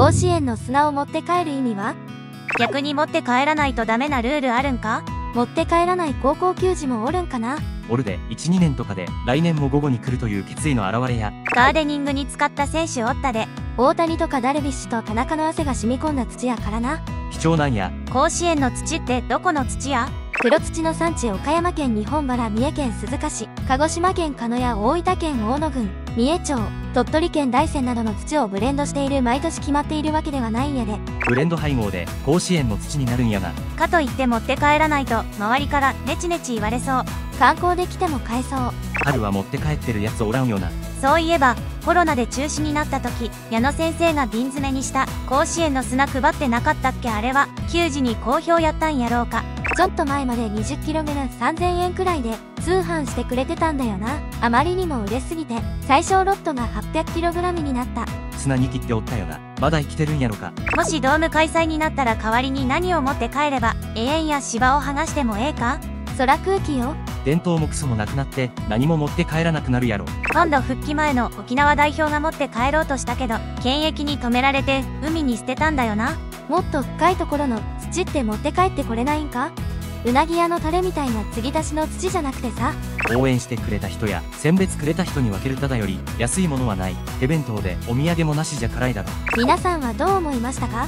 甲子園の砂を持って帰る意味は？逆に持って帰らないとダメなルールあるんか？持って帰らない高校球児もおるんかな？オルで。1、2年とかで来年も午後に来るという決意の表れや、ガーデニングに使った選手おったで。大谷とかダルビッシュと田中の汗が染み込んだ土やからな。貴重なんや、甲子園の土ってどこの土や？黒土の産地岡山県日本原三重県鈴鹿市鹿児島県鹿屋大分県大野郡三重町鳥取県大山などの土をブレンドしている毎年決まっているわけではないんやでブレンド配合で甲子園の土になるんやが、かといって持って帰らないと周りからネチネチ言われそう。観光で来ても買えそう。春は持って帰ってるやつおらんよな。そういえばコロナで中止になった時矢野先生が瓶詰めにした甲子園の砂配ってなかったっけ？あれは球児に好評やったんやろうか？ちょっと前まで 20kg3000 円くらいで通販してくれてたんだよなあまりにも売れすぎて最小ロットが 800kg になった砂に切っておったよな。まだ生きてるんやろか。もしドーム開催になったら代わりに何を持って帰れば永遠や芝を剥がしてもええか？空空気よ伝統もクソもなくなって何も持って帰らなくなるやろ。今度復帰前の沖縄代表が持って帰ろうとしたけど検疫に止められて海に捨てたんだよなもっと深いところの土って持って帰ってこれないんか？うなぎ屋のタレみたいな継ぎ足しの土じゃなくてさ。応援してくれた人や選別くれた人に分けるただより安いものはない。手弁当でお土産もなしじゃ辛いだろ皆さんはどう思いましたか？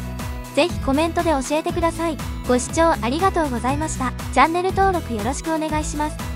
ぜひコメントで教えてください。ご視聴ありがとうございました。チャンネル登録よろしくお願いします